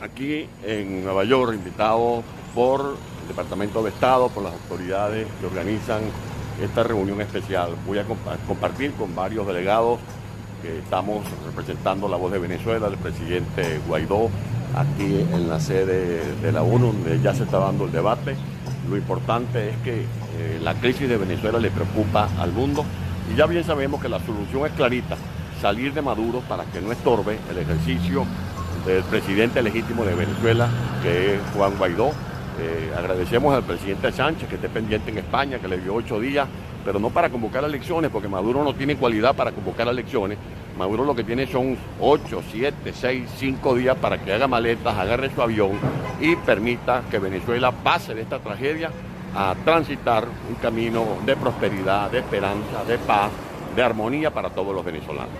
Aquí en Nueva York, invitados por el Departamento de Estado, por las autoridades que organizan esta reunión especial. Voy a compartir con varios delegados que estamos representando la voz de Venezuela, el presidente Guaidó, aquí en la sede de la ONU, donde ya se está dando el debate. Lo importante es que eh, la crisis de Venezuela le preocupa al mundo y ya bien sabemos que la solución es clarita, salir de Maduro para que no estorbe el ejercicio del presidente legítimo de Venezuela, que es Juan Guaidó. Eh, agradecemos al presidente Sánchez que esté pendiente en España, que le dio ocho días, pero no para convocar elecciones, porque Maduro no tiene cualidad para convocar elecciones. Maduro lo que tiene son ocho, siete, seis, cinco días para que haga maletas, agarre su avión y permita que Venezuela pase de esta tragedia a transitar un camino de prosperidad, de esperanza, de paz, de armonía para todos los venezolanos.